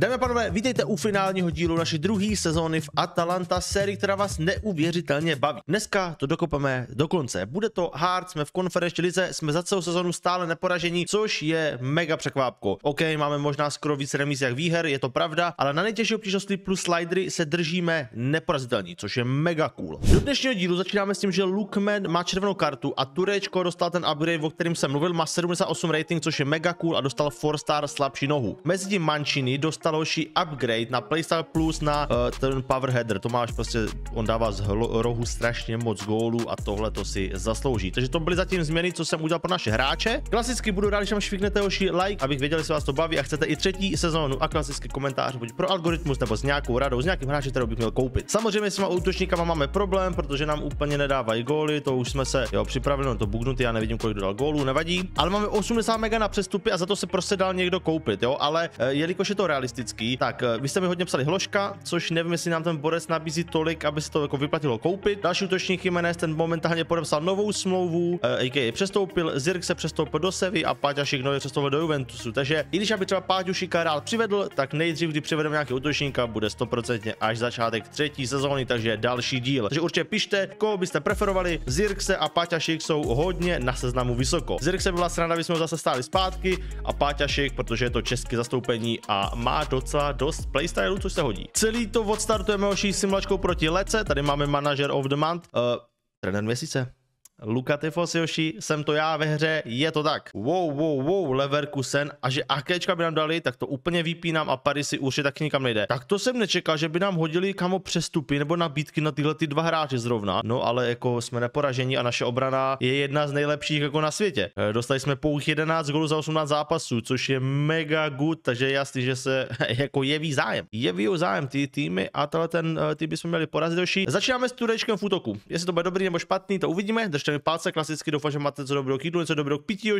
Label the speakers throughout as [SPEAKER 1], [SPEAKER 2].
[SPEAKER 1] Dámy a pánové, vítejte u finálního dílu naší druhé sezóny v Atalanta, sérii, která vás neuvěřitelně baví. Dneska to dokopeme do konce. Bude to hard, jsme v konferenční lize, jsme za celou sezónu stále neporažení, což je mega překvápko. OK, máme možná skoro víc remíz jak výher, je to pravda, ale na nejtěžší obtížnosti plus slidery se držíme neporazitelní, což je mega cool. Do dnešního dílu začínáme s tím, že Lukman má červenou kartu a Turečko dostal ten upgrade, o kterém jsem mluvil, má 78 rating, což je mega cool a dostal 4 star slabší nohu. Mezi tím Mancini dostal další upgrade na Playstyle Plus na uh, ten power header. To máš prostě, on dává z rohu strašně moc gólů a tohle to si zaslouží. Takže to byly zatím změny, co jsem udělal pro naše hráče. Klasicky budu rád, když tam šviknete hoši like, abych věděl, jestli vás to baví a chcete i třetí sezónu a klasický komentář buď pro algoritmus nebo s nějakou radou, s nějakým hráčem, kterou bych měl koupit. Samozřejmě s těma útočníkama máme problém, protože nám úplně nedávají góly, to už jsme se jo, připravili, no to bugnutý, já nevidím, kolik dodal gólů, nevadí. Ale máme 80 mega na přestupy a za to se prostě dal někdo koupit, jo, ale eh, jelikož je to realistické, realistický. Tak, eh, vy jste mi hodně psali hložka, což nevím, jestli nám ten Borec nabízí tolik, aby se to jako vyplatilo koupit. Další útočník Jimenez ten momentálně podepsal novou smlouvu, uh, eh, a.k.a. přestoupil, Zirk se přestoupil do Sevy a Páťa Šikno přestoupil do Juventusu. Takže i když aby třeba Páťu Šika přivedl, tak nejdřív, kdy přivedeme nějaký útočníka, bude 100% až začátek třetí sezóny, takže další díl. Takže určitě pište, koho byste preferovali. Zirkse a Páťa Šik jsou hodně na seznamu vysoko. Zirkse byla sranda, aby jsme ho zase stáli zpátky a Páťa Šik, protože je to české zastoupení a má docela dost playstylu, což se hodí. Celý to odstartujeme oší simulačkou proti Lece, tady máme manager of the month, uh, trenér měsíce. Luka Tifosioši, jsem to já ve hře, je to tak. Wow, wow, wow, Leverkusen a že AKčka by nám dali, tak to úplně vypínám a Paris si už taky nikam nejde. Tak to jsem nečekal, že by nám hodili kamo přestupy nebo nabídky na tyhle ty dva hráče zrovna. No ale jako jsme neporaženi a naše obrana je jedna z nejlepších jako na světě. Eh, dostali jsme pouhých 11 gólů za 18 zápasů, což je mega good, takže je jasný, že se jako jeví zájem. Jeví zájem ty týmy a tenhle ten eh, ty bychom měli porazit doší. Začínáme s Turečkem v útoku. Jestli to bude dobrý nebo špatný, to uvidíme. Držte mi palce, klasicky doufám, že máte co dobrého k něco dobrého k pití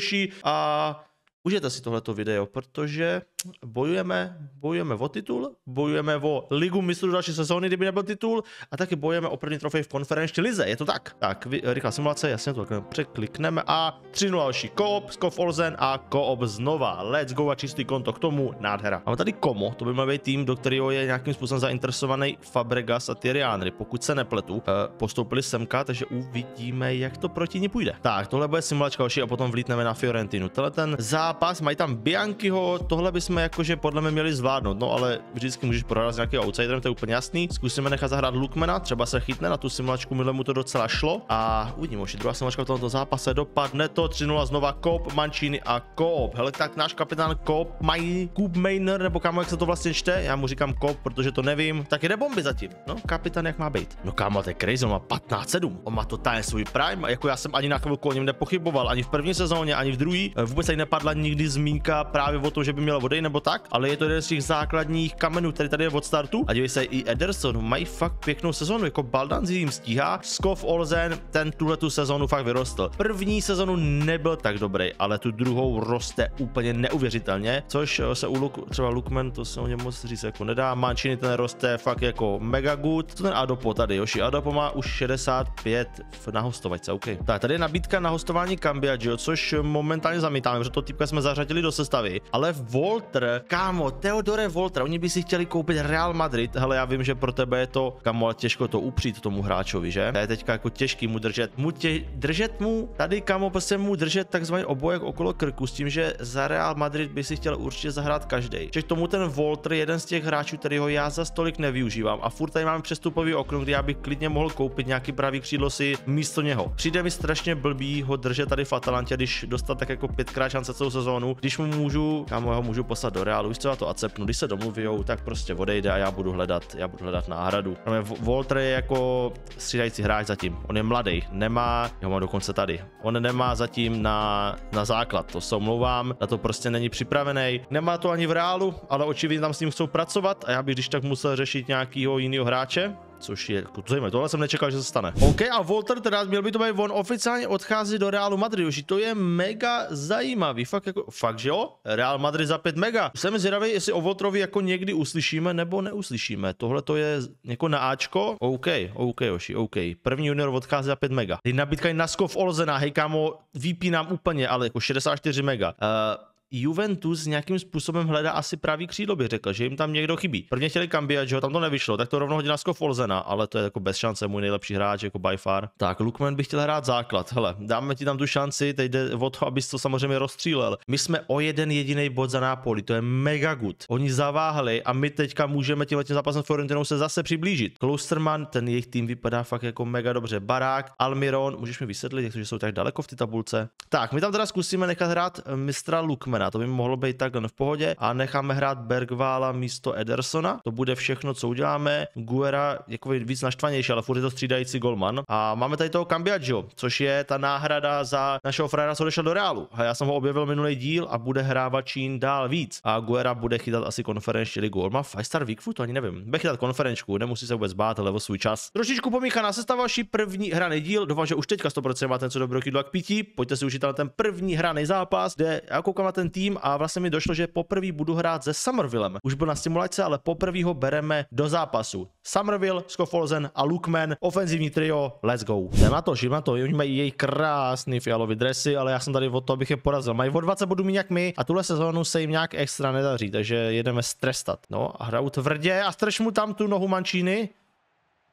[SPEAKER 1] a Užijte si tohleto video, protože bojujeme, bojujeme o titul, bojujeme o ligu mistrů další sezóny, kdyby nebyl titul, a taky bojujeme o první trofej v konferenční lize, je to tak? Tak, vy, rychlá simulace, jasně to překlikneme a 3-0 další koop, Skov Olsen a koop znova. Let's go a čistý konto k tomu, nádhera. Máme tady Komo, to by měl být tým, do kterého je nějakým způsobem zainteresovaný Fabregas a Thierry Henry, pokud se nepletu. Eh, postoupili semka, takže uvidíme, jak to proti ní půjde. Tak, tohle bude simulačka a potom vlítneme na Fiorentinu. Tenhle ten zá zápas, mají tam Biankyho, tohle bychom jakože podle mě měli zvládnout, no ale vždycky můžeš prohrát s nějakým outsiderem, to je úplně jasný. Zkusíme nechat zahrát Lukmana, třeba se chytne na tu simulačku, minule mu to docela šlo a uvidíme, už druhá simulačka v tomto zápase dopadne to 3-0 znova Kop, Mancini a Kop. Hele, tak náš kapitán Kop, mají Kub Mainer, nebo kámo, jak se to vlastně čte, já mu říkám Kop, protože to nevím, tak jde bomby zatím. No, kapitán jak má být. No kámo, to je crazy, on má 15-7, on má totálně svůj prime, jako já jsem ani na chvilku o něm nepochyboval, ani v první sezóně, ani v druhé, vůbec ani nepadla nikdy zmínka právě o tom, že by měl vody nebo tak, ale je to jeden z těch základních kamenů, který tady je od startu. A dívej se, i Ederson mají fakt pěknou sezonu, jako Baldanzi jim stíhá. Skov Olsen, ten tuhle tu sezonu fakt vyrostl. První sezonu nebyl tak dobrý, ale tu druhou roste úplně neuvěřitelně, což se u Luk, třeba Lukman, to se o něm moc říct jako nedá. Mančiny ten roste fakt jako mega good. Co ten Adopo tady, Joši? Adopo má už 65 na hostovačce, OK. Tak, tady je nabídka na hostování Cambiagio, což momentálně zamítáme, protože to typka jsme zařadili do sestavy, ale Volter, kámo, Teodore Volter, oni by si chtěli koupit Real Madrid, hele, já vím, že pro tebe je to, kámo, ale těžko to upřít tomu hráčovi, že? To je teďka jako těžký mu držet, mu tě, držet mu, tady, kámo, prostě mu držet takzvaný obojek okolo krku s tím, že za Real Madrid by si chtěl určitě zahrát každý. Že tomu ten Volter je jeden z těch hráčů, kterýho já za stolik nevyužívám a furt tady mám přestupový okno, kdy já bych klidně mohl koupit nějaký pravý křídlo si místo něho. Přijde mi strašně blbý ho držet tady v Atalantě, když dostat tak jako pětkrát šance celou sezónu, když mu můžu, kámo, ho můžu poslat do reálu, už třeba to aceptnu, když se domluvijou, tak prostě odejde a já budu hledat, já budu hledat náhradu. Volter je jako střídající hráč zatím, on je mladý, nemá, já mám dokonce tady, on nemá zatím na, na základ, to se omlouvám, na to prostě není připravený, nemá to ani v reálu, ale očividně tam s ním chcou pracovat a já bych když tak musel řešit nějakého jiného hráče, což je zajímavé. Tohle jsem nečekal, že se stane. OK, a Walter teda měl by to být, on oficiálně odchází do Realu Madrid, už to je mega zajímavý, fakt jako, fakt že jo? Real Madrid za 5 mega. Jsem zvědavý, jestli o Walterovi jako někdy uslyšíme nebo neuslyšíme. Tohle to je jako na Ačko. OK, OK, Oši, OK. První junior odchází za 5 mega. Teď nabídka je na Skov Olzena, hej kámo, vypínám úplně, ale jako 64 mega. Uh, Juventus nějakým způsobem hledá asi pravý křídlo, bych řekl, že jim tam někdo chybí. Prvně chtěli Kambia, že ho tam to nevyšlo, tak to rovnou hodí na Folzena, ale to je jako bez šance můj nejlepší hráč, jako by far. Tak, Lukman by chtěl hrát základ. Hele, dáme ti tam tu šanci, teď jde o to, abys to samozřejmě rozstřílel. My jsme o jeden jediný bod za Nápoli, to je mega good. Oni zaváhli a my teďka můžeme tím zápasem Fiorentinou se zase přiblížit. Klosterman, ten jejich tým vypadá fakt jako mega dobře. Barák, Almiron, můžeš mi vysvětlit, jak to, že jsou tak daleko v té tabulce? Tak, my tam teda zkusíme nechat hrát eh, mistra Lukmana, to by mohlo být takhle v pohodě a necháme hrát Bergvála místo Edersona. To bude všechno, co uděláme. Guera jako víc naštvanější, ale furt je to střídající golman. A máme tady toho Cambiaggio, což je ta náhrada za našeho frajera, co odešel do Reálu. A já jsem ho objevil minulý díl a bude hrávat čím dál víc. A Guera bude chytat asi konferenční ligu. On má 5 star week to ani nevím. Bude chytat konferenčku, nemusí se vůbec bát, ale o svůj čas. Trošičku pomíchaná sestava, první hraný díl. Doufám, že už teďka 100% máte co dobrého k pití. Pojďte si užít na ten první hraný zápas, kde já koukám na ten tým a vlastně mi došlo, že poprvé budu hrát se Somervillem. Už byl na stimulace, ale poprvé ho bereme do zápasu. Somerville, Scofolzen a Lukman, ofenzivní trio, let's go. Jdem na to, žijeme na to, oni mají její krásný fialový dresy, ale já jsem tady o to, abych je porazil. Mají o 20 bodů méně jak my a tuhle sezónu se jim nějak extra nedaří, takže jedeme strestat. No a hrajou tvrdě a strč mu tam tu nohu mančíny.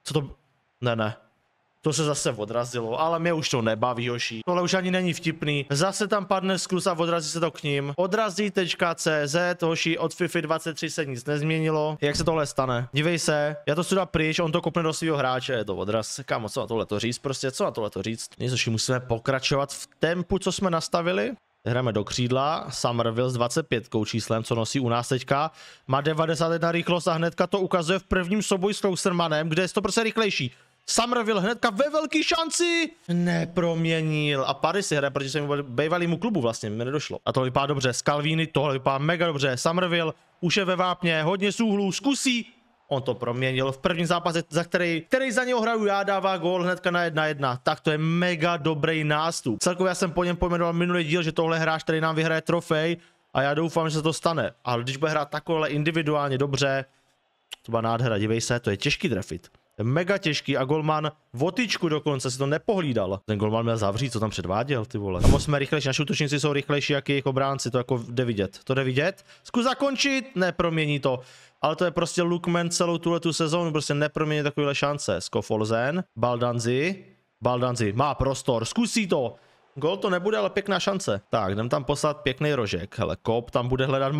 [SPEAKER 1] Co to... Ne, ne. To se zase odrazilo, ale mě už to nebaví, Joši. Tohle už ani není vtipný. Zase tam padne sklus a odrazí se to k ním. Odrazí.cz, Hoši, od FIFA 23 se nic nezměnilo. Jak se tohle stane? Dívej se, já to suda pryč, on to kopne do svého hráče, je to odraz. Kámo, co na tohle to říct? Prostě, co na tohle to říct? Nic, musíme pokračovat v tempu, co jsme nastavili. Hrajeme do křídla, Somerville s 25 číslem, co nosí u nás teďka. Má 91 rychlost a hnedka to ukazuje v prvním souboji s Klausermanem, kde je 100% rychlejší. Somerville hnedka ve velký šanci neproměnil. A Pady si hraje proti svému bývalýmu klubu vlastně, mi nedošlo. A to vypadá dobře. Scalvini, tohle vypadá mega dobře. Somerville už je ve vápně, hodně súhlů, zkusí. On to proměnil v prvním zápase, za který, který za něho hraju já, dává gól hnedka na jedna jedna. Tak to je mega dobrý nástup. Celkově já jsem po něm pojmenoval minulý díl, že tohle hráč, který nám vyhraje trofej a já doufám, že se to stane. Ale když bude hrát takhle individuálně dobře, to byla nádhera, dívej se, to je těžký trefit mega těžký a golman votičku dokonce si to nepohlídal. Ten golman měl zavřít, co tam předváděl, ty vole. Tam jsme rychlejší, naši útočníci jsou rychlejší, jak jejich obránci, to jako jde vidět. To jde vidět. Zkus zakončit, nepromění to. Ale to je prostě Lukman celou tuhle tu sezónu, prostě nepromění takovéhle šance. Skofolzen, Baldanzi, Baldanzi má prostor, zkusí to. Gol to nebude, ale pěkná šance. Tak, jdem tam poslat pěkný rožek. Hele, Kop tam bude hledat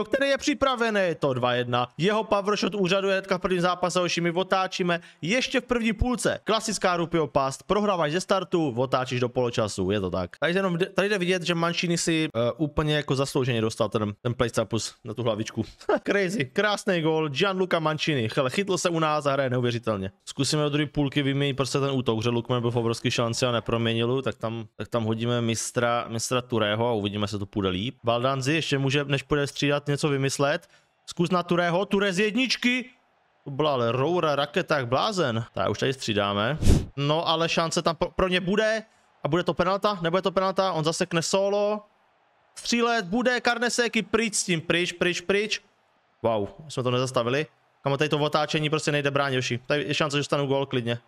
[SPEAKER 1] o který je připravený. To 2-1. Jeho powershot úřaduje hnedka v prvním zápase, hoši my otáčíme. Ještě v první půlce. Klasická Rupio past. Prohráváš ze startu, otáčíš do poločasu. Je to tak. Tady, jenom, tady jde vidět, že Mancini si uh, úplně jako zaslouženě dostal ten, ten playstapus na tu hlavičku. Crazy. Krásný gol. Gianluca Mancini. Hele, chytl se u nás a hraje neuvěřitelně. Zkusíme do druhé půlky vyměnit prostě ten útok, že Lukman byl v obrovský šanci a neproměnil, tak tam, tak tam tam hodíme mistra, mistra Turého a uvidíme, se to půjde líp. Baldanzi ještě může, než půjde střídat, něco vymyslet. Zkus na Turého, Ture z jedničky. To byla ale roura, raketa, jak blázen. Tak už tady střídáme. No ale šance tam pro, pro ně bude. A bude to penalta? Nebude to penalta? On zasekne solo. Střílet bude, Karneseky, pryč s tím, pryč, pryč, pryč. Wow, jsme to nezastavili. Kamo, tady to otáčení prostě nejde bránit, Tady je šance, že stanu gol klidně.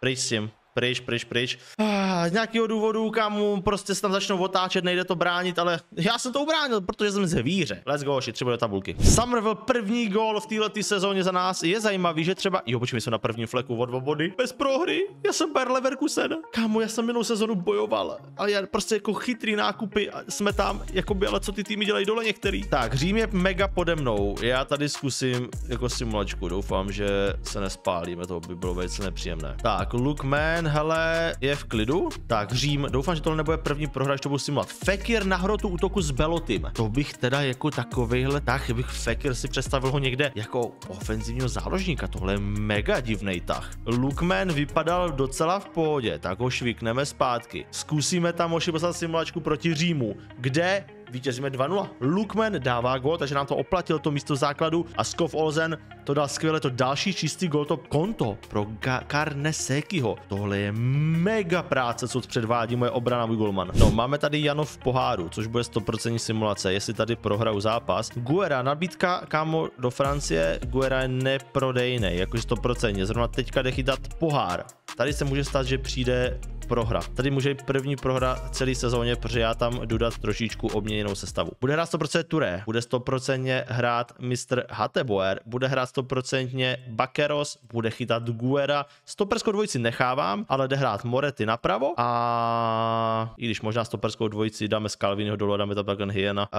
[SPEAKER 1] Pryč s tím pryč, pryč, pryč. Ah, z nějakého důvodu, kam prostě se tam začnou otáčet, nejde to bránit, ale já jsem to ubránil, protože jsem zvíře. Let's go, oši, třeba do tabulky. Somerville první gol v této sezóně za nás. Je zajímavý, že třeba, jo, počkej, jsme na prvním fleku o dva body. Bez prohry, já jsem Bayer Leverkusen. Kámo, já jsem minulou sezonu bojoval, ale já prostě jako chytrý nákupy jsme tam, jako by, ale co ty týmy dělají dole některý. Tak, Řím je mega pode mnou. Já tady zkusím jako simulačku, doufám, že se nespálíme, to by bylo velice nepříjemné. Tak, Lookman, hele, je v klidu. Tak, Řím, doufám, že tohle nebude první prohra, že to budu simulovat. Fekir na hrotu útoku s Belotym. To bych teda jako takovýhle, tak bych Fekir si představil ho někde jako ofenzivního záložníka. Tohle je mega divný tah. Lukman vypadal docela v pohodě, tak ho švikneme zpátky. Zkusíme tam oši poslat simulačku proti Římu, kde vítězíme 2-0. Lukman dává gol, takže nám to oplatil to místo základu a Skov Olsen to dal skvěle, to další čistý gol, to konto pro Karnesekiho. Tohle je mega práce, co předvádí moje obrana můj golman. No, máme tady Janov v poháru, což bude 100% simulace, jestli tady prohraju zápas. Guera, nabídka, kámo, do Francie, Guera je neprodejný, jakože 100%, zrovna teďka jde chytat pohár. Tady se může stát, že přijde prohra. Tady může být první prohra celý sezóně, protože já tam jdu dát trošičku obměněnou sestavu. Bude hrát 100% Ture, bude 100% hrát Mr. Hateboer, bude hrát 100% Bakeros, bude chytat Guera. Stoperskou dvojici nechávám, ale jde hrát Morety napravo a i když možná stoperskou dvojici dáme z Calvinho dolů a dáme tam takhle Hyena. Uh,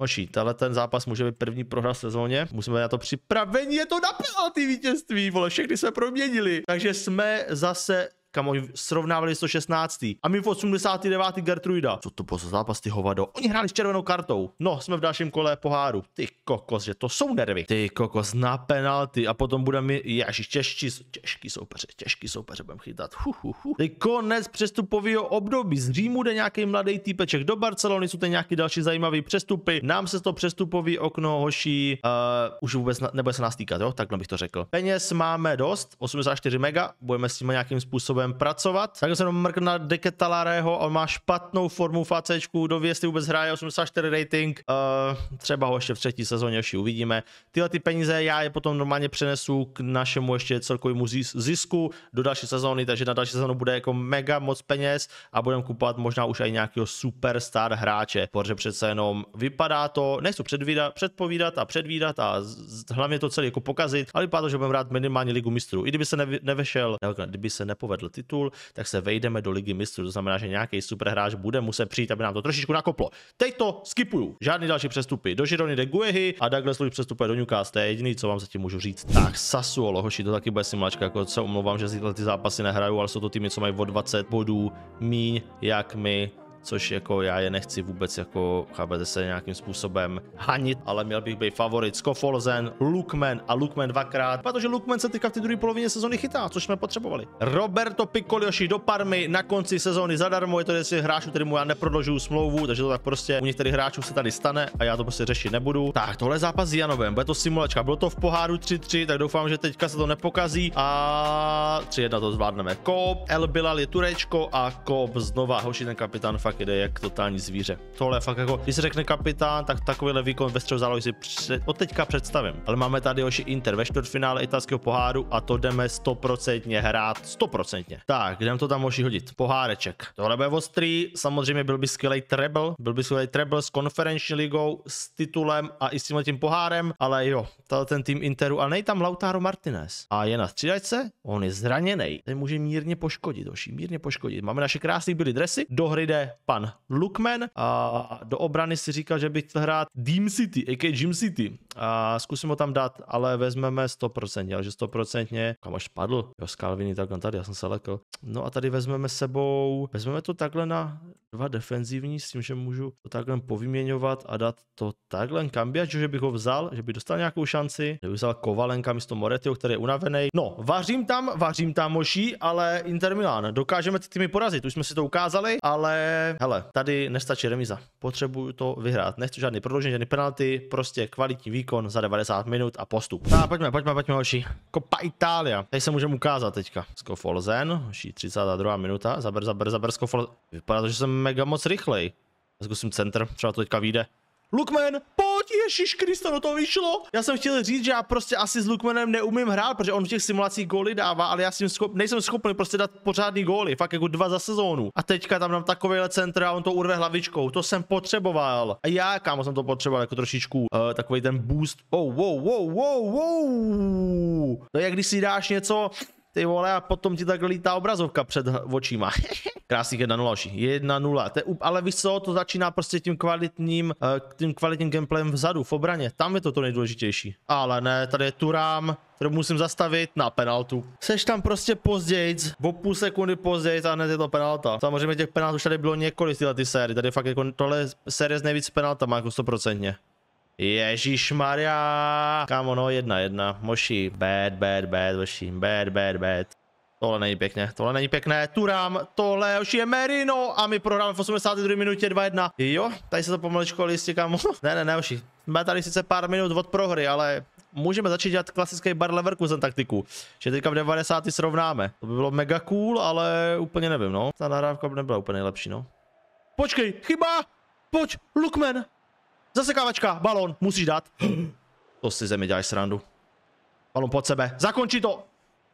[SPEAKER 1] Moší, tenhle ten zápas může být první prohra v sezóně. Musíme na to připraveni, je to na penalty vítězství, vole, všechny jsme proměnili. Takže jsme zase kam oni srovnávali 116. A my v 89. Gertruida. Co to bylo za zápas, ty hovado? Oni hráli s červenou kartou. No, jsme v dalším kole poháru. Ty kokos, že to jsou nervy. Ty kokos na penalty a potom budeme, ježiš, těžký, těžký soupeře, těžký soupeře budeme chytat. Hu, hu, hu. Ty konec přestupového období. Z Římu jde nějaký mladý týpeček do Barcelony, jsou to nějaký další zajímavý přestupy. Nám se to přestupový okno hoší, uh, už vůbec na, nebude se nás týkat, jo? Takhle bych to řekl. Peněz máme dost, 84 mega, budeme s tím nějakým způsobem budeme pracovat. Tak se jenom mrknu na Deketalarého, on má špatnou formu FC, do jestli vůbec hraje 84 rating, uh, třeba ho ještě v třetí sezóně ještě uvidíme. Tyhle ty peníze já je potom normálně přenesu k našemu ještě celkovému zisku do další sezóny, takže na další sezónu bude jako mega moc peněz a budeme kupovat možná už i nějakého superstar hráče, protože přece jenom vypadá to, nechci předvídat, předpovídat a předvídat a hlavně to celé jako pokazit, ale vypadá to, že budeme hrát minimálně ligu mistrů. I kdyby se nevešel, ne, kdyby se nepovedl titul, tak se vejdeme do ligy mistrů. To znamená, že nějaký superhráč bude muset přijít, aby nám to trošičku nakoplo. Teď to skipuju. Žádný další přestupy. Do Žirony de Guehy a Douglas Luiz přestupuje do Newcastle. To je jediný, co vám zatím můžu říct. Tak, Sassuolo, hoši, to taky bude simulačka, jako se omlouvám, že tyhle ty zápasy nehraju, ale jsou to týmy, co mají o 20 bodů míň, jak my což jako já je nechci vůbec jako, chápete se, nějakým způsobem hanit, ale měl bych být favorit Skofolzen, Lukman a Lukman dvakrát, protože Lukman se teďka v té druhé polovině sezóny chytá, což jsme potřebovali. Roberto Piccolioši do Parmy na konci sezóny zadarmo, je to jestli hráčů, který mu já neprodlužuju smlouvu, takže to tak prostě u některých hráčů se tady stane a já to prostě řešit nebudu. Tak, tohle je zápas s Janovem, bude to simulačka, bylo to v poháru 3-3, tak doufám, že teďka se to nepokazí a 3-1 to zvládneme. Kop, El Bilal je Turečko a Kop znova, hoši ten kapitán fakt jde jak totální zvíře. Tohle fakt jako, když se řekne kapitán, tak takovýhle výkon ve střelu zálohy si před, od teďka představím. Ale máme tady oši Inter ve čtvrtfinále italského poháru a to jdeme 100% hrát, 100%. Tak, jdem to tam oši hodit. Poháreček. Tohle bude ostrý, samozřejmě byl by skvělý treble, byl by skvělý treble s konferenční ligou, s titulem a i s tímhle tím pohárem, ale jo, ten tým Interu a nej tam Lautaro Martinez. A je na střídačce, on je zraněný. Ten může mírně poškodit, oši, mírně poškodit. Máme naše krásné byly dresy, do hry jde pan Lukman a do obrany si říkal, že bych chtěl hrát Deem City, a.k.a. Jim City a zkusím ho tam dát, ale vezmeme 100%, ale že 100% kam až padl, jo, Skalviny takhle tady, já jsem se lekl. No a tady vezmeme sebou, vezmeme to takhle na dva defenzivní s tím, že můžu to takhle povyměňovat a dát to takhle Kambiač, že bych ho vzal, že by dostal nějakou šanci, že by vzal Kovalenka místo Moretio, který je unavený. No, vařím tam, vařím tam moší, ale Inter Milan, dokážeme ty týmy porazit, už jsme si to ukázali, ale hele, tady nestačí remiza, potřebuju to vyhrát, nechci žádný prodloužení, žádný penalty, prostě kvalitní výkon za 90 minut a postup. Tak, pojďme, pojďme, pojďme, hoši. Kopa Itália. Tady se můžeme ukázat teďka. Skofolzen, hoši, 32. minuta, zaber, zaber, zaber Skofolzen. Vypadá to, že jsem mega moc rychlej. Zkusím center, třeba to teďka vyjde. Lookman, pojď, Ježíš Krista, do toho vyšlo. Já jsem chtěl říct, že já prostě asi s Lookmanem neumím hrát, protože on v těch simulacích góly dává, ale já jsem schop, nejsem schopný prostě dát pořádný góly, fakt jako dva za sezónu. A teďka tam dám takovýhle centr a on to urve hlavičkou, to jsem potřeboval. A já, kámo, jsem to potřeboval jako trošičku, uh, takový ten boost. Oh, wow, wow, wow, wow. To je jak když si dáš něco, ty vole, a potom ti tak lítá obrazovka před očima. Krásných 1-0, 1-0. Ale víš co, to začíná prostě tím kvalitním, eh, tím kvalitním gameplayem vzadu, v obraně. Tam je to to nejdůležitější. Ale ne, tady je Turám, kterou musím zastavit na penaltu. Seš tam prostě později, o půl sekundy později a hned je to penalta. Samozřejmě těch penalt už tady bylo několik tyhle ty série. Tady fakt jako tohle série s nejvíc penaltama jako 100%. Ježíš Maria. Kámo, no, jedna, jedna. Moši, bad, bad, bad, moši, bad, bad, bad. Tohle není pěkné, tohle není pěkné. Turam, tohle už je Merino a my prohráme v 82. minutě 2-1. Jo, tady se to pomaličku listě, kámo. ne, ne, ne, už. Jsme tady sice pár minut od prohry, ale můžeme začít dělat klasický Bar Leverkusen taktiku, že teďka v 90. srovnáme. To by bylo mega cool, ale úplně nevím, no. Ta nahrávka by nebyla úplně nejlepší, no. Počkej, chyba! Pojď, Lukman! Zasekávačka, balon, musíš dát. To si zemi děláš srandu. Balon pod sebe, zakončí to.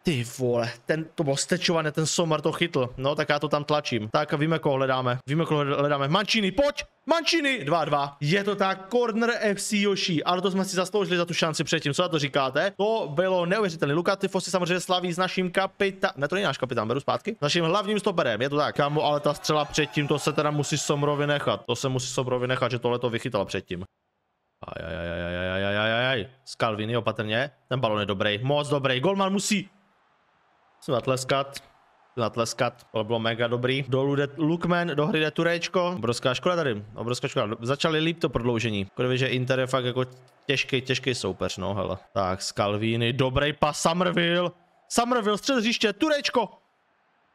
[SPEAKER 1] Ty vole, ten, to bylo stečované, ten Somar to chytl. No, tak já to tam tlačím. Tak a víme, koho hledáme. Víme, koho hledáme. Mancini, pojď! Mancini! 2-2. Je to tak, corner FC Yoshi, ale to jsme si zasloužili za tu šanci předtím. Co na to říkáte? To bylo neuvěřitelné. Luka Tyfos si samozřejmě slaví s naším kapitán. Ne, to není náš kapitán, beru zpátky. S naším hlavním stoperem, je to tak. Kamo, ale ta střela předtím, to se teda musí Somrovi nechat. To se musí Somrovi nechat, že tohle to vychytal předtím. Ajajajajajajajajajaj. Skalviny opatrně. Ten balon je dobrý, moc dobrý. Golman musí Musím natleskat. Natleskat, to bylo mega dobrý. Dolů jde Lukman, do hry jde Turečko. Obrovská škoda tady, obrovská škoda. Začali líp to prodloužení. Když že Inter je fakt jako těžký, těžký soupeř, no hele. Tak, Skalvíny, dobrý pas, Somerville. Somerville, střed hřiště, Turečko.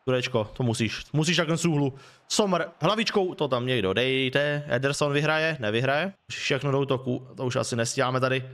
[SPEAKER 1] Turečko, to musíš, musíš takhle z úhlu. Sommer, hlavičkou, to tam někdo dejte. Ederson vyhraje, nevyhraje. Všechno do útoku, to už asi nestíháme tady.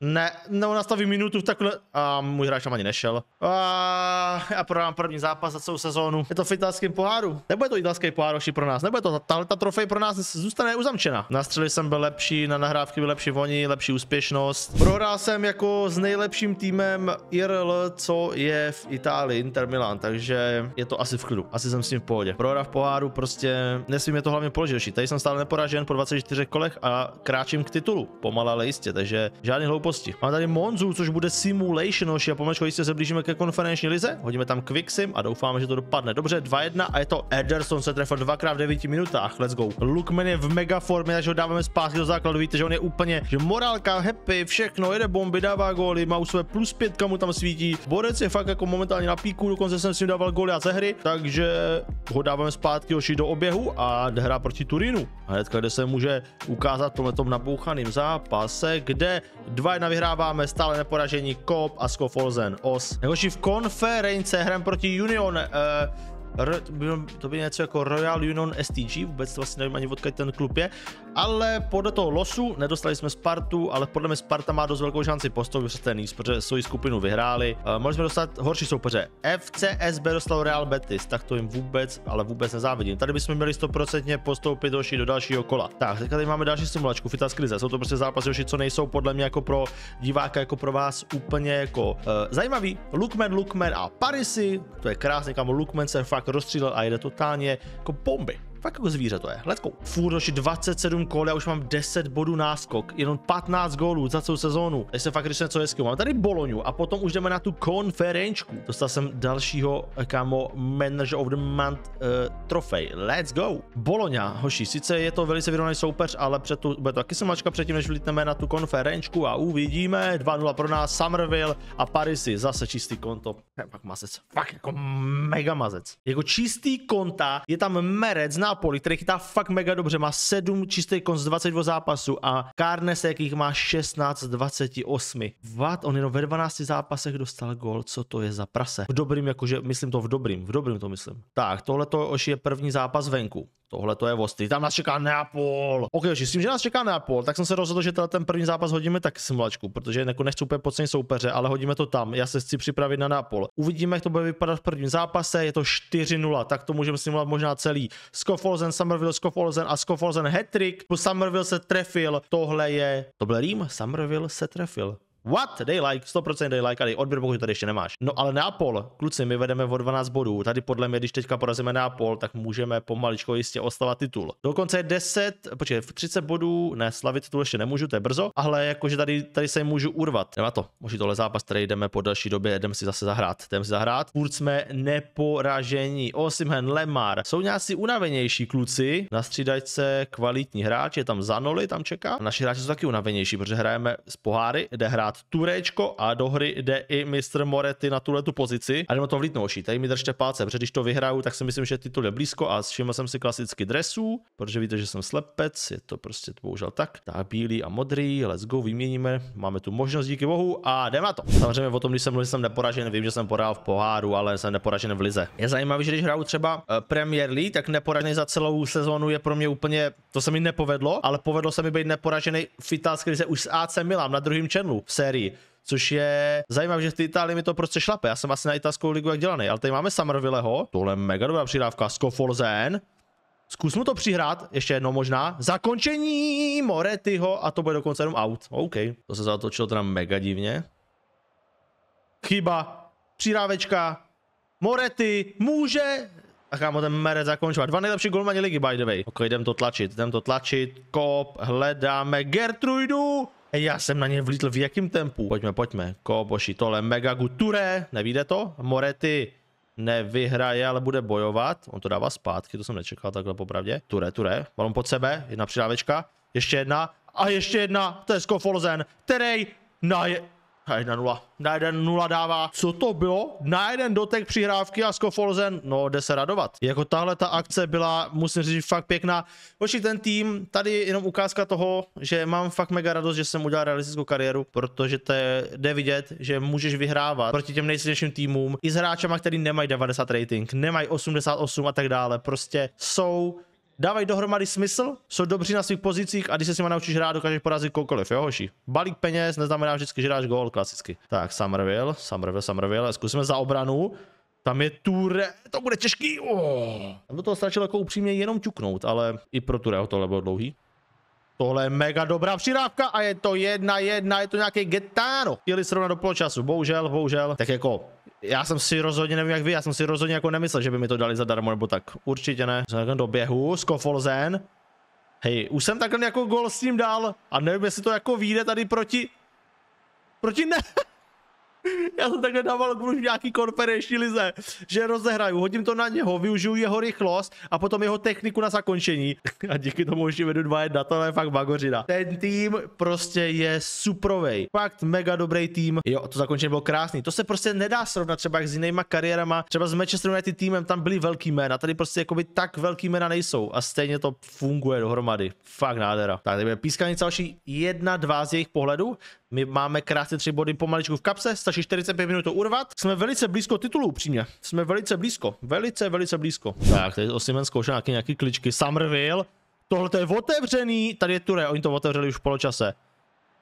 [SPEAKER 1] Ne, no nastaví minutu v takhle a můj hráč tam ani nešel. A já prodám první zápas za celou sezónu. Je to v italském poháru. Nebude to italský pohár pro nás, nebude to, tahle ta trofej pro nás zůstane uzamčena. Na střely jsem byl lepší, na nahrávky byl lepší voní, lepší úspěšnost. Prohrál jsem jako s nejlepším týmem IRL, co je v Itálii, Inter Milan, takže je to asi v klidu, asi jsem s tím v pohodě. Prohra v poháru prostě nesmím je to hlavně položit. Tady jsem stále neporažen po 24 kolech a kráčím k titulu, pomalé ale jistě, takže hloupost hlouposti. Máme tady Monzu, což bude Simulation, a pomaličku jistě se blížíme ke konferenční lize. Hodíme tam Quicksim a doufáme, že to dopadne dobře. 2-1 a je to Ederson se trefil dvakrát v 9 minutách. Let's go. Lukman je v mega formě, takže ho dáváme zpátky do základu. Víte, že on je úplně, že morálka, happy, všechno, jede bomby, dává góly, má už své plus 5, mu tam svítí. Borec je fakt jako momentálně na píku, dokonce jsem s ním dával góly a ze hry, takže ho dáváme zpátky oši do oběhu a hra proti Turínu. Hnedka, kde se může ukázat tomhle nabouchaným zápase, kde 2 1 vyhráváme, stále neporažení Kop a Skofolzen Os. Nejhorší v Ukrajince, hrajeme proti Union, uh, R, to, by, to něco jako Royal Union STG, vůbec vlastně nevím ani odkud ten klub je, ale podle toho losu nedostali jsme Spartu, ale podle mě Sparta má dost velkou šanci postoupit přes ten Nice, protože svoji skupinu vyhráli. Uh, mohli jsme dostat horší soupeře. FCSB dostal Real Betis, tak to jim vůbec, ale vůbec nezávidím. Tady bychom měli 100% postoupit doši do dalšího kola. Tak, teďka tady máme další simulačku, Fitas krize. Jsou to prostě zápasy, co nejsou podle mě jako pro diváka, jako pro vás úplně jako uh, zajímavý. Lookman, Lookman a Parisy, to je krásný, kam Lookman se fakt rozstřílel a jede totálně jako bomby. Fakt jako zvíře to je. Let's go. Furt 27 kol, já už mám 10 bodů náskok, jenom 15 gólů za celou sezónu. Teď se fakt když něco hezkého. Mám tady Boloňu a potom už jdeme na tu konferenčku. Dostal jsem dalšího, kámo, Manager of the Month uh, trofej. Let's go. Boloňa, hoši, sice je to velice vyrovnaný soupeř, ale před tu, bude to taky semačka předtím, než vlítneme na tu konferenčku a uvidíme. 2-0 pro nás, Somerville a Parisy, zase čistý konto. Ne, pak mazec. Fakt jako mega mazec. Jako čistý konta, je tam Merec na Napoli, který chytá fakt mega dobře, má 7 čistý konc z 22 zápasů a Carnes, jakých má 16 z 28. What? On jenom ve 12 zápasech dostal gol, co to je za prase? V dobrým, jakože, myslím to v dobrým, v dobrým to myslím. Tak, tohle to je první zápas venku. Tohle to je ostrý. Tam nás čeká Neapol. Ok, s tím, že nás čeká Neapol, tak jsem se rozhodl, že ten první zápas hodíme tak simulačku, protože jako nechci úplně podcenit soupeře, ale hodíme to tam. Já se chci připravit na Neapol. Uvidíme, jak to bude vypadat v prvním zápase. Je to 4-0, tak to můžeme simulovat možná celý. Scofolzen, Somerville, Scofolzen a Scofolzen hat-trick. Somerville se trefil. Tohle je... To byl Rým? Somerville se trefil. What? Dej like, 100% dej like, ale odběr pokud tady ještě nemáš. No ale Neapol, kluci, my vedeme o 12 bodů. Tady podle mě, když teďka porazíme Neapol, tak můžeme pomaličko jistě ostavat titul. Dokonce je 10, počkej, 30 bodů, ne, slavit titul ještě nemůžu, to je brzo, ale jakože tady, tady se můžu urvat. Nemá to, možná tohle zápas, který jdeme po další době, jdeme si zase zahrát. Jdeme si zahrát. Furt jsme neporažení. Osimhen, Lemar, jsou nějací unavenější kluci, na střídačce kvalitní hráč, je tam Zanoli, tam čeká. Naši hráči jsou taky unavenější, protože hrajeme z poháry, jde hrát hrát Turečko a do hry jde i Mr. Moretti na tuhle tu pozici. A jdeme to vlítnout, tady mi držte palce, protože když to vyhraju, tak si myslím, že titul je blízko a všiml jsem si klasicky dresů, protože víte, že jsem slepec, je to prostě bohužel tak. Tak bílý a modrý, let's go, vyměníme, máme tu možnost díky bohu a jdeme na to. Samozřejmě o tom, když jsem jsem neporažen, vím, že jsem pohrál v poháru, ale jsem neporažen v lize. Je zajímavé, že když hraju třeba eh, Premier League, tak neporažený za celou sezónu je pro mě úplně, to se mi nepovedlo, ale povedlo se mi být neporažený v italské lize už s AC Milan na druhém channelu sérii. Což je zajímavé, že v Itálii mi to prostě šlape. Já jsem asi na italskou ligu jak dělaný, ale tady máme Summervilleho. Tohle je mega dobrá přidávka. Skofolzen. Zkus mu to přihrát, ještě jednou možná. Zakončení Moretyho a to bude dokonce jenom out. OK. To se zatočilo teda mega divně. Chyba. přirávečka, Moretti, může, a kámo, ten Meret zakončovat. Dva nejlepší golmani ligy, by the way. Ok, jdem to tlačit, jdem to tlačit. Kop, hledáme Já jsem na ně vlítl v jakém tempu. Pojďme, pojďme. Koboši, tohle mega Ture. Nevíde to? Moretti nevyhraje, ale bude bojovat. On to dává zpátky, to jsem nečekal takhle popravdě. Ture, Ture, balon pod sebe, jedna přidávečka. Ještě jedna a ještě jedna, to je Skofolzen, který na je... Na 1-0. Na 1-0 dává. Co to bylo? Na jeden dotek přihrávky a Skofolzen, no jde se radovat. Jako tahle ta akce byla, musím říct, fakt pěkná. Oči ten tým, tady jenom ukázka toho, že mám fakt mega radost, že jsem udělal realistickou kariéru, protože to jde vidět, že můžeš vyhrávat proti těm nejsilnějším týmům i s hráčama, který nemají 90 rating, nemají 88 a tak dále. Prostě jsou dávají dohromady smysl, jsou dobří na svých pozicích a když se s nimi naučíš hrát, dokážeš porazit kohokoliv, jo, hoši. Balík peněz neznamená vždycky, že dáš gól, klasicky. Tak, Somerville, Somerville, Somerville, zkusíme za obranu. Tam je Ture, to bude těžký. Oh. Tam do toho stačilo jako upřímně jenom ťuknout, ale i pro Tureho tohle bylo dlouhý. Tohle je mega dobrá přidávka a je to jedna jedna, je to nějaký getano. Chtěli srovnat do poločasu, bohužel, bohužel. Tak jako já jsem si rozhodně, nevím jak vy, já jsem si rozhodně jako nemyslel, že by mi to dali zadarmo, nebo tak. Určitě ne. Jsem do běhu, Skofolzen. Hej, už jsem takhle jako gol s ním dal a nevím, jestli to jako vyjde tady proti... Proti ne... Já jsem takhle dával už nějaký konferenční lize, že rozehraju, hodím to na něho, využiju jeho rychlost a potom jeho techniku na zakončení. A díky tomu už vedu 2-1, to je fakt bagořina. Ten tým prostě je suprovej. Fakt mega dobrý tým. Jo, to zakončení bylo krásný. To se prostě nedá srovnat třeba s jinýma kariérama. Třeba s Manchester United týmem tam byly velký jména, tady prostě jakoby tak velký jména nejsou a stejně to funguje dohromady. Fakt nádhera. Tak, tady bude pískání další jedna, dva z jejich pohledu. My máme krásně tři body pomaličku v kapse, stačí 45 minut to urvat. Jsme velice blízko titulu, upřímně. Jsme velice blízko. Velice, velice blízko. Tak, tady Osimen zkoušel nějaký, nějaký kličky. Somerville. Tohle je otevřený. Tady je Ture, oni to otevřeli už v poločase.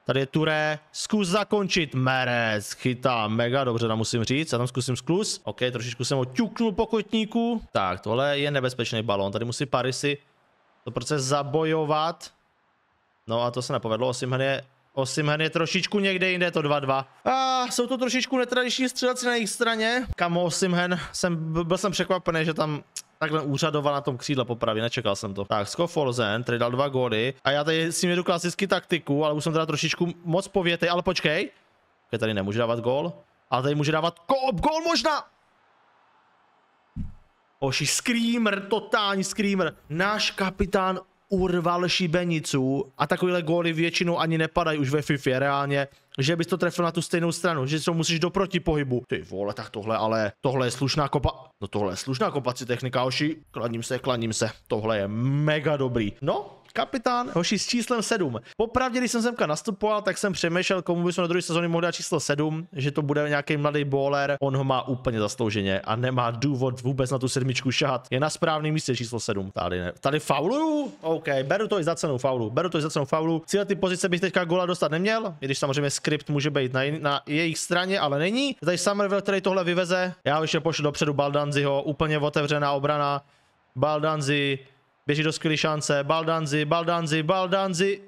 [SPEAKER 1] Tady je Ture, zkus zakončit, Merez, chytá mega dobře, tam musím říct, já tam zkusím sklus, ok, trošičku jsem ho ťuknul po kotníku, tak, tohle je nebezpečný balon, tady musí Parisy to proces zabojovat, no a to se nepovedlo, Osimhen je Osimhen je trošičku někde jinde, to 2-2. A jsou to trošičku netradiční střelci na jejich straně. Kamo Osimhen, jsem, byl jsem překvapený, že tam takhle úřadoval na tom křídle popravě, nečekal jsem to. Tak, Skofolzen, který dal dva góly. A já tady si jedu klasicky taktiku, ale už jsem teda trošičku moc povětej, ale počkej. Okay, tady nemůže dávat gól. Ale tady může dávat kop, gól možná! Oši, screamer, totální screamer. Náš kapitán urval šibenicu a takovýhle góly většinou ani nepadají už ve FIFA reálně, že bys to trefil na tu stejnou stranu, že to musíš do protipohybu. Ty vole, tak tohle ale, tohle je slušná kopa, no tohle je slušná kopací technika, oši, klaním se, klaním se, tohle je mega dobrý. No, kapitán, hoši s číslem 7. Popravdě, když jsem semka nastupoval, tak jsem přemýšlel, komu bychom do druhé sezóny mohli dát číslo 7, že to bude nějaký mladý bowler. On ho má úplně zaslouženě a nemá důvod vůbec na tu sedmičku šahat. Je na správném místě číslo 7. Tady ne. Tady fauluju? OK, beru to i za cenu faulu. Beru to i za cenu faulu. Cíle ty pozice bych teďka gola dostat neměl, i když samozřejmě skript může být na, na jejich straně, ale není. Tady Summerville, který tohle vyveze. Já ještě pošlu dopředu Baldanziho, úplně otevřená obrana. Baldanzi, Běží do skvělé šance. Baldanzi, Baldanzi, Baldanzi.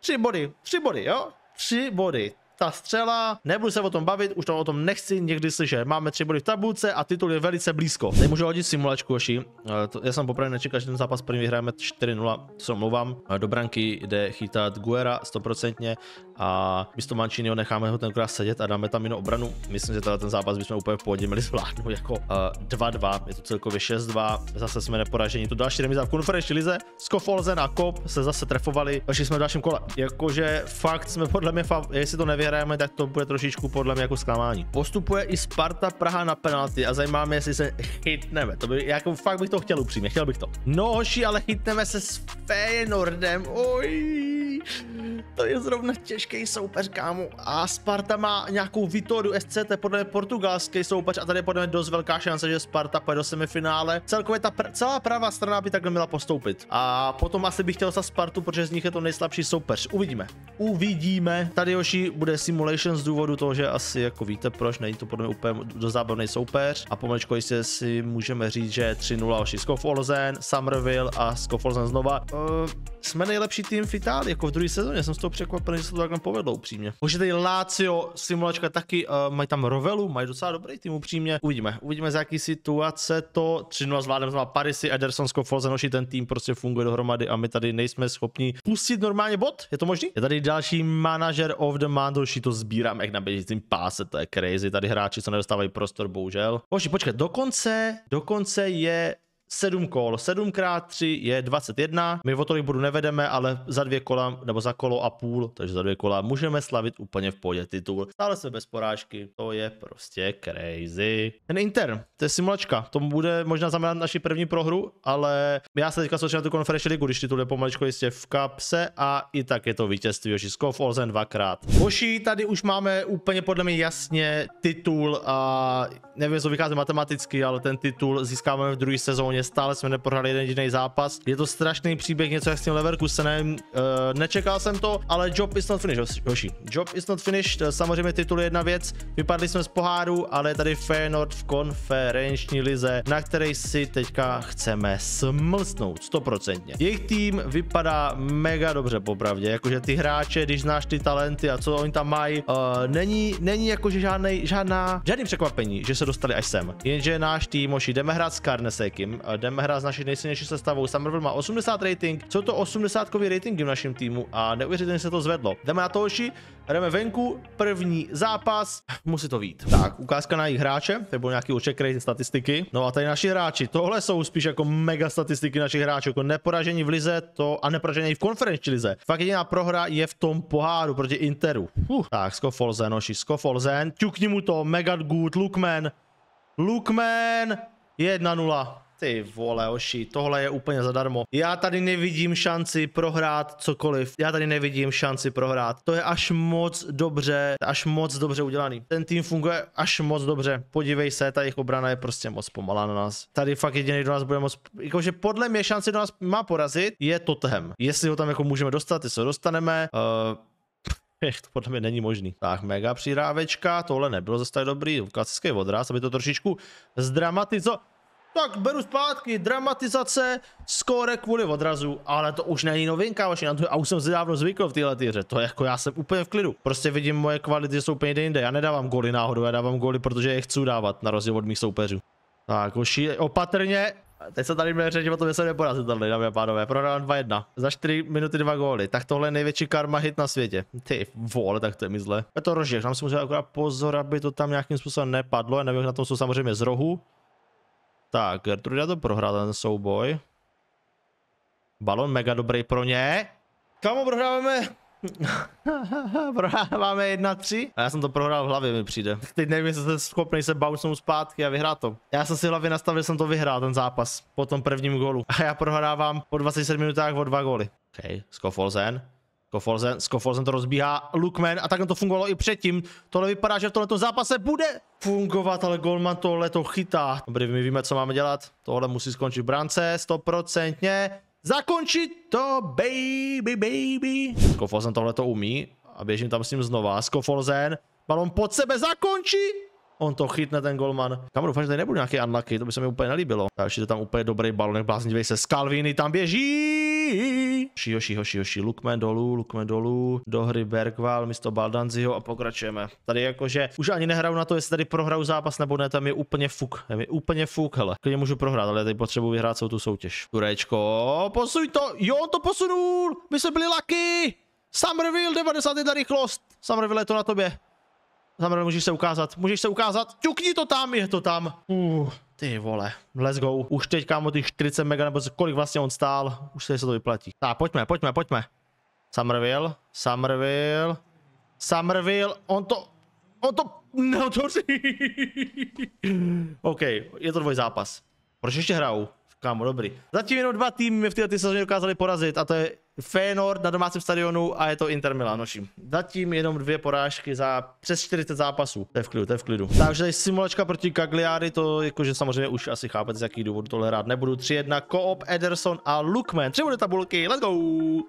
[SPEAKER 1] Tři body, tři body, jo? Tři body ta střela, nebudu se o tom bavit, už to o tom nechci někdy slyšet. Máme tři body v tabulce a titul je velice blízko. Nemůžu hodit simulačku, oši. Já jsem popravdě nečekal, že ten zápas první vyhráme 4-0, se omlouvám. Do branky jde chytat Guera 100% a místo Mančínyho necháme ho tenkrát sedět a dáme tam jinou obranu. Myslím, že teda ten zápas bychom úplně v pohodě měli zvládnout jako 2-2, uh, je to celkově 6-2, zase jsme neporaženi. Tu další remiza v konferenční lize, Skofolzen a Kop se zase trefovali, takže jsme v dalším kole. Jakože fakt jsme podle mě, jestli to nevyhráme, vyhrajeme, tak to bude trošičku podle mě jako zklamání. Postupuje i Sparta Praha na penalty a zajímá mě, jestli se chytneme. To by, jako fakt bych to chtěl upřímně, chtěl bych to. No hoši, ale chytneme se s Feyenoordem. Oj, to je zrovna těžký soupeř, kámo. A Sparta má nějakou Vitóriu SC, to je podle mě portugalský soupeř a tady je podle mě dost velká šance, že Sparta půjde do semifinále. Celkově ta pr celá pravá strana by takhle měla postoupit. A potom asi bych chtěl za Spartu, protože z nich je to nejslabší soupeř. Uvidíme. Uvidíme. Tady Joši bude simulation z důvodu toho, že asi jako víte proč, není to podle mě úplně do zábavný soupeř a pomaličko jistě si můžeme říct, že 3-0 Oši Skofolzen, Somerville a Skofolzen znova. Uh, jsme nejlepší tým v Itálii, jako v druhé sezóně, jsem z toho překvapený, že se to takhle povedlo upřímně. Už tady Lazio, simulačka taky, uh, mají tam Rovelu, mají docela dobrý tým upřímně. Uvidíme, uvidíme z jaký situace to 3-0 zvládneme znamená Parisy, Ederson, Skofol, ten tým prostě funguje dohromady a my tady nejsme schopni pustit normálně bod, je to možný? Je tady další manažer of the month, hoši to sbírám jak na běžícím páse, to je crazy, tady hráči se nedostávají prostor, bohužel. Hoši, počkej, dokonce, dokonce je 7 kol, 7 x 3 je 21, my o tolik budu nevedeme, ale za dvě kola, nebo za kolo a půl, takže za dvě kola můžeme slavit úplně v pohodě titul. Stále jsme bez porážky, to je prostě crazy. Ten Inter, to je simulačka, to bude možná znamenat naši první prohru, ale já se teďka soustředím na tu konferenční ligu, když titul je pomaličko jistě v kapse a i tak je to vítězství, Joši Skov Olsen dvakrát. Boši, tady už máme úplně podle mě jasně titul a nevím, co vychází matematicky, ale ten titul získáváme v druhé sezóně stále jsme neprohrali jeden jediný zápas. Je to strašný příběh, něco jak s tím Leverkusenem. Uh, nečekal jsem to, ale job is not finished, Hoši. Job is not finished, samozřejmě titul je jedna věc. Vypadli jsme z poháru, ale je tady Feyenoord v konferenční lize, na které si teďka chceme smlsnout, stoprocentně. Jejich tým vypadá mega dobře, popravdě, jakože ty hráče, když znáš ty talenty a co oni tam mají, uh, není, není jakože žádnej, žádná, žádný překvapení, že se dostali až sem. Jenže náš tým, Moši, jdeme hrát s Karnesekim, jdeme hrát s naší nejsilnější sestavou. Summerville má 80 rating, jsou to 80 kový ratingy v našem týmu a neuvěřitelně se to zvedlo. Jdeme na to, oši, jdeme venku, první zápas, musí to vít. Tak, ukázka na jejich hráče, bylo nějaký určitě statistiky. No a tady naši hráči, tohle jsou spíš jako mega statistiky našich hráčů, jako neporažení v lize to a neporažení v konferenční lize. Fakt jediná prohra je v tom poháru proti Interu. Uh, tak, Skofolzen, oši, Skofolzen, ťukni mu to, mega good, Lukman, Lukman, 1-0. Ty vole, oši, tohle je úplně zadarmo. Já tady nevidím šanci prohrát cokoliv. Já tady nevidím šanci prohrát. To je až moc dobře, až moc dobře udělaný. Ten tým funguje až moc dobře. Podívej se, ta jejich obrana je prostě moc pomalá na nás. Tady fakt jediný do nás bude moc, jakože podle mě šanci do nás má porazit, je Tottenham. Jestli ho tam jako můžeme dostat, jestli ho dostaneme, uh, to podle mě není možný. Tak, mega přirávečka, tohle nebylo zase tak dobrý, klasický odraz, aby to trošičku zdramatizo... Tak beru zpátky, dramatizace, skóre kvůli odrazu, ale to už není novinka, vaši na to, a už jsem si dávno zvykl v téhle týře, to je jako já jsem úplně v klidu. Prostě vidím moje kvality, jsou úplně jinde, já nedávám góly náhodou, já dávám góly, protože je chci dávat, na rozdíl od mých soupeřů. Tak, oši, opatrně, Teď se tady bude řeč o tom, že jsem neporazitelný, dámy a pánové. Prohrál 2-1. Za 4 minuty 2 góly. Tak tohle je největší karma hit na světě. Ty vole, tak to je mi zle. Je to rožěk, tam si musím akorát pozor, aby to tam nějakým způsobem nepadlo. Já nevím, na tom jsou samozřejmě z rohu. Tak, Gertruda to prohrála ten souboj. Balon mega dobrý pro ně. Kamo prohráváme? prohráváme 1-3. A já jsem to prohrál v hlavě, mi přijde. Teď nevím, jestli jsem schopný se bouncenout zpátky a vyhrát to. Já jsem si v hlavě nastavil, že jsem to vyhrál, ten zápas. Po tom prvním gólu. A já prohrávám po 27 minutách o dva góly. OK, Skofolzen. Skofolzen, Skofolzen to rozbíhá, Lukman a takhle to fungovalo i předtím. Tohle vypadá, že v tomto zápase bude fungovat, ale Golman tohle to chytá. Dobrý, my víme, co máme dělat. Tohle musí skončit v brance, stoprocentně. Zakončit to, baby, baby. Skofolzen tohle to umí a běžím tam s ním znova. Skofolzen, balon pod sebe zakončí. On to chytne, ten golman. Kam doufám, že tady nebudu nějaký unlucky, to by se mi úplně nelíbilo. Takže je tam úplně dobrý balon, bláznivý se Skalviny tam běží. Šího, šího, šího, šího, Lukman dolů, Lukman dolů, do hry Bergval, místo Baldanziho a pokračujeme. Tady jakože už ani nehraju na to, jestli tady prohraju zápas nebo ne, tam je úplně fuk, je mi úplně fuk, hele. Klidně můžu prohrát, ale tady potřebuji vyhrát celou tu soutěž. Turečko, posuň to, jo, to posunul, my jsme byli lucky. Somerville, 91 rychlost, Somerville je to na tobě. Znamená, můžeš se ukázat, můžeš se ukázat, ťukni to tam, je to tam. Uh, ty vole, let's go. Už teď kámo těch 40 mega, nebo kolik vlastně on stál, už se to vyplatí. Tak, pojďme, pojďme, pojďme. Somerville, Somerville, Somerville, on to, on to neotvoří. OK, je to dvoj zápas. Proč ještě hrajou? Kámo, dobrý. Zatím jenom dva týmy v této sezóně dokázali porazit a to je Feyenoord na domácím stadionu a je to Inter Milan, noším. Zatím jenom dvě porážky za přes 40 zápasů. To je v klidu, to je v klidu. Takže simulačka proti Cagliari, to jakože samozřejmě už asi chápete, z jaký důvod tohle hrát nebudu. 3-1, Coop, Ederson a Lukman. Tři bude tabulky, let's go!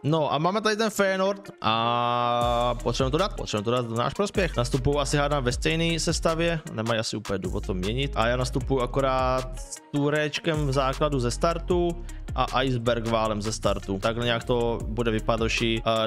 [SPEAKER 1] No a máme tady ten Feyenoord a potřebujeme to dát, potřebujeme to dát do náš prospěch. Nastupuju asi hádám ve stejné sestavě, nemají asi úplně důvod to měnit. A já nastupuju akorát s Turečkem v základu ze startu a Iceberg válem ze startu. Takhle nějak to bude vypadat,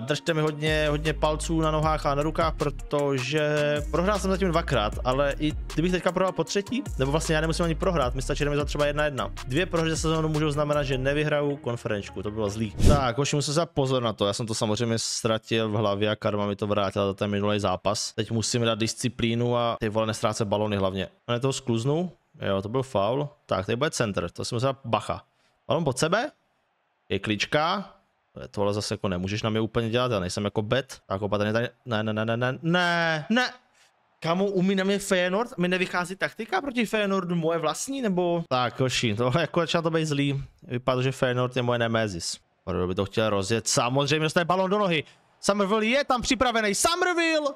[SPEAKER 1] držte mi hodně, hodně palců na nohách a na rukách, protože prohrál jsem zatím dvakrát, ale i kdybych teďka prohrál po třetí, nebo vlastně já nemusím ani prohrát, mi stačí za třeba jedna jedna. Dvě prohry za sezónu můžou znamenat, že nevyhraju konferenčku, to bylo zlý. Tak, hoši, musím se pozor na to, já jsem to samozřejmě ztratil v hlavě a karma mi to vrátila za ten minulý zápas. Teď musím dát disciplínu a ty vole nestrácet balony hlavně. A toho skluznu, jo, to byl faul. Tak, tady bude center, to si musím bacha. Balon pod sebe, je klička, tohle zase jako nemůžeš na mě úplně dělat, já nejsem jako bet, tak opatrně tady, ne, ne, ne, ne, ne, ne, ne, Kamu umí na mě Feyenoord? Mi nevychází taktika proti Feyenoordu moje vlastní, nebo? Tak, koši, tohle jako začal to být zlý. Vypadá, že Feyenoord je moje nemezis. Kdo by to chtěl rozjet? Samozřejmě dostane balon do nohy. Somerville je tam připravený. Somerville!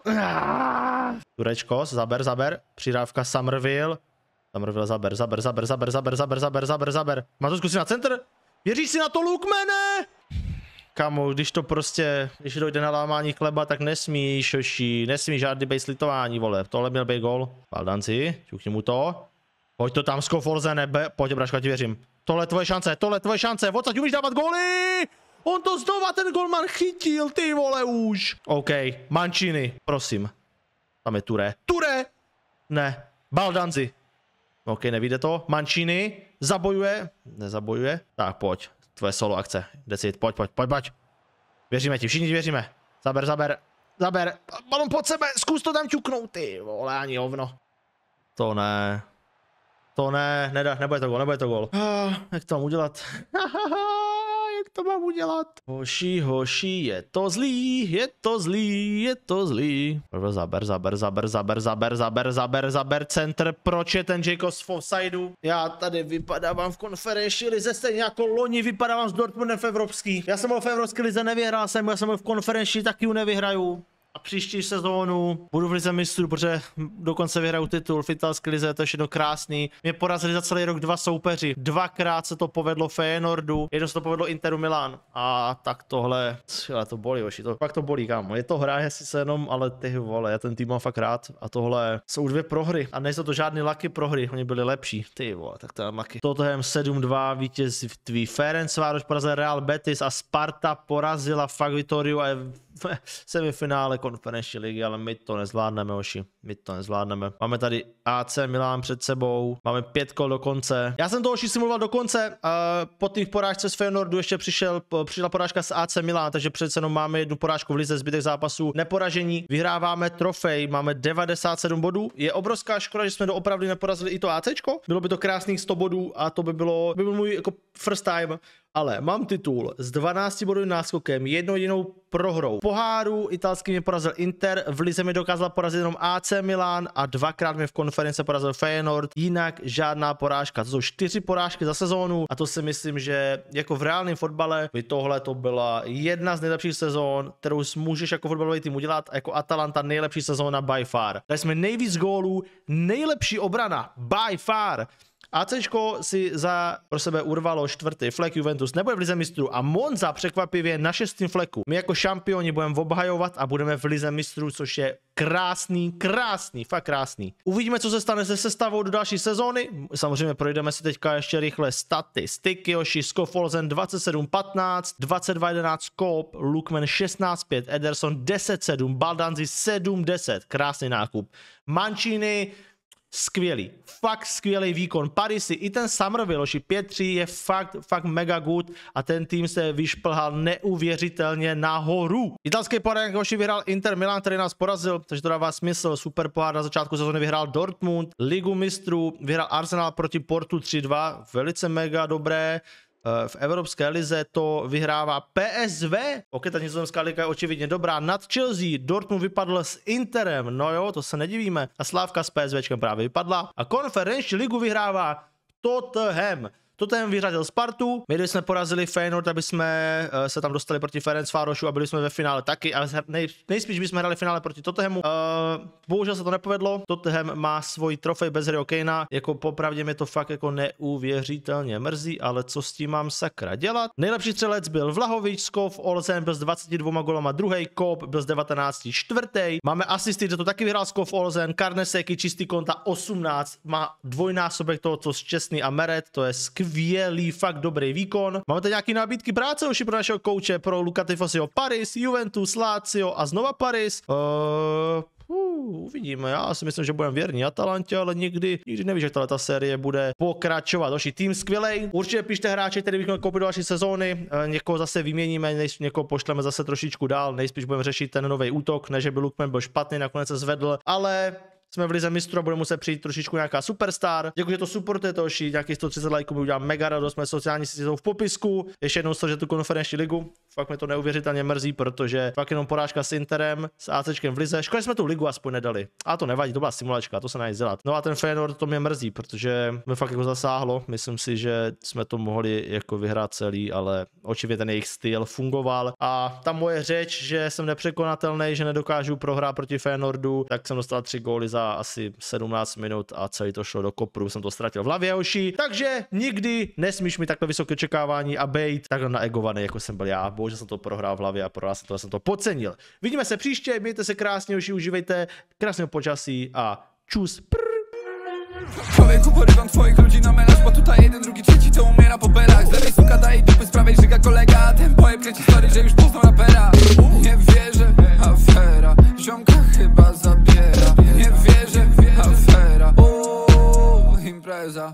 [SPEAKER 1] Turečko, zaber, zaber. Přidávka Somerville. Somerville, zaber, zaber, zaber, zaber, zaber, zaber, zaber, zaber, zaber. Má to zkusit na center? Věříš si na to, Lukmene? Kamo, když to prostě, když dojde na lámání chleba, tak nesmíš, šoší, nesmíš žádný bej slitování, vole. Tohle měl být gol. Baldanci, ťukni mu to. Pojď to tam, Skoforze, nebe. Pojď, Braška, ti věřím. Tohle je tvoje šance, tohle je tvoje šance. Odsaď umíš dávat góly! On to znova ten golman chytil, ty vole už. OK, Mancini, prosím. Tam je Ture. Ture! Ne, Baldanzi. OK, nevíde to. Mancini zabojuje. Nezabojuje. Tak pojď. Tvoje solo akce. Decid, pojď, pojď, pojď, pojď. Věříme ti, všichni věříme. Zaber, zaber, zaber. Balon pod sebe, zkus to tam ťuknout, ty vole, ani hovno. To ne. To ne, nedá, nebude to gol, nebude to gol. Ah, jak to mám udělat? jak to mám udělat? Hoši, hoši, je to zlý, je to zlý, je to zlý. Zaber, zaber, zaber, zaber, zaber, zaber, zaber, zaber, center. Proč je ten Jacobs v offsideu? Já tady vypadávám v konferenční lize, stejně jako loni vypadávám s Dortmundem v evropský. Já jsem byl v evropské lize, nevyhrál jsem, já jsem byl v konferenční, taky ju nevyhraju a příští sezónu budu v lize mistrů, protože dokonce vyhraju titul v italské lize, to je všechno krásný. Mě porazili za celý rok dva soupeři. Dvakrát se to povedlo Feyenoordu, jedno se to povedlo Interu Milan. A tak tohle, ale to bolí, oši, to pak to bolí, kámo. Je to hra, je sice jenom, ale ty vole, já ten tým mám fakt rád. A tohle jsou dvě prohry. A nejsou to žádný laky prohry, oni byli lepší. Ty vole, tak to je laky. Tottenham 7-2, vítězství Ferencvároš porazil Real Betis a Sparta porazila fakt Vitoriu a je semifinále konferenční ligy, ale my to nezvládneme, oši. My to nezvládneme. Máme tady AC Milán před sebou, máme pět kol do konce. Já jsem to oši simuloval do konce, uh, po těch porážce z Feyenoordu ještě přišel, přišla porážka s AC Milán, takže přece jenom máme jednu porážku v lize, zbytek zápasů neporažení. Vyhráváme trofej, máme 97 bodů. Je obrovská škoda, že jsme doopravdy neporazili i to ACčko. Bylo by to krásných 100 bodů a to by bylo, by byl můj jako first time ale mám titul s 12 bodovým náskokem, jednou jedinou prohrou. Poháru italský mě porazil Inter, v Lize mi dokázal porazit jenom AC Milan a dvakrát mě v konference porazil Feyenoord, jinak žádná porážka. To jsou čtyři porážky za sezónu a to si myslím, že jako v reálném fotbale by tohle to byla jedna z nejlepších sezón, kterou můžeš jako fotbalový tým udělat jako Atalanta nejlepší sezóna by far. Dali jsme nejvíc gólů, nejlepší obrana by far. AC si za pro sebe urvalo čtvrtý flek, Juventus nebude v lize mistrů a Monza překvapivě na šestém fleku. My jako šampioni budeme obhajovat a budeme v lize mistrů, což je krásný, krásný, fakt krásný. Uvidíme, co se stane se sestavou do další sezóny. Samozřejmě projdeme si teďka ještě rychle statistiky. Joši Skofolzen 27-15, 22-11 Skop, Lukman 16-5, Ederson 10-7, Baldanzi 7-10. Krásný nákup. Mancini skvělý, fakt skvělý výkon. Parisy, i ten Somerville, 5-3 je fakt, fakt mega good a ten tým se vyšplhal neuvěřitelně nahoru. Italský pohár jakoši vyhrál Inter Milan, který nás porazil, takže to dává smysl. Super pohár na začátku sezóny vyhrál Dortmund, Ligu mistrů, vyhrál Arsenal proti Portu 3-2, velice mega dobré. Eh, v Evropské lize to vyhrává PSV. Ok, ta nizozemská liga je očividně dobrá. Nad Chelsea, Dortmund vypadl s Interem, no jo, to se nedivíme. A Slávka s PSVčkem právě vypadla. A konferenční ligu vyhrává Tottenham. Tottenham vyřadil Spartu, my jsme porazili Feyenoord, aby jsme uh, se tam dostali proti Ferencvárošu a byli jsme ve finále taky, ale nej, nejspíš bychom hráli finále proti Tottenhamu. Uh, bohužel se to nepovedlo, Tottenham má svůj trofej bez Harryho Kanea, jako popravdě mě to fakt jako neuvěřitelně mrzí, ale co s tím mám sakra dělat? Nejlepší střelec byl Vlahovič, Skov, Olsen byl s 22 golama druhý, Kop byl s 19 čtvrtý. Máme asisty, že to taky vyhrál Skov, Olsen, Karneseky, čistý konta 18, má dvojnásobek toho, co čestný a Meret, to je skvělý skvělý, fakt dobrý výkon. Máme tady nějaký nabídky práce už pro našeho kouče, pro Luka Tifosio Paris, Juventus, Lazio a znova Paris. Uh, Uh, uvidíme, já si myslím, že budeme věrní Atalantě, ale nikdy, nikdy nevíš, jak ta série bude pokračovat. Další tým skvělej. Určitě pište hráče, který bychom koupit do další sezóny. E, někoho zase vyměníme, nejs, někoho pošleme zase trošičku dál. Nejspíš budeme řešit ten nový útok, ne že by Lukman byl špatný, nakonec se zvedl, ale jsme v lize mistrů a bude muset přijít trošičku nějaká superstar. Děkuji, že to supportuje toši, nějakých 130 lajků mi udělám mega radost, jsme sociální sítě jsou v popisku. Ještě jednou že tu konferenční ligu, fakt mě to neuvěřitelně mrzí, protože fakt jenom porážka s Interem, s ACčkem v lize. Škoda, jsme tu ligu aspoň nedali. A to nevadí, to byla simulačka, to se najde dělat. No a ten Feyenoord to mě mrzí, protože mi fakt jako zasáhlo. Myslím si, že jsme to mohli jako vyhrát celý, ale očividně ten jejich styl fungoval. A ta moje řeč, že jsem nepřekonatelný, že nedokážu prohrát proti Feyenoordu, tak jsem dostal tři góly za za asi 17 minut a celý to šlo do kopru, jsem to ztratil v hlavě oši, takže nikdy nesmíš mi takhle vysoké očekávání a bejt takhle naegovaný, jako jsem byl já. Bože, jsem to prohrál v hlavě a prohrál jsem to, jsem to podcenil. Vidíme se příště, mějte se krásně, oši, užívejte krásného počasí a čus. Prr. Człowieku porywam twoich ludzi na melanż Bo tutaj jeden, drugi, trzeci to umiera po belach. Z lewej suka daje dupy, z prawej żyga kolega. Ten pojeb kręci story, że już poznał rapera. Nie wierzę, afera. Ziomka chyba zabiera. Nie wierzę, afera. Uuu, impreza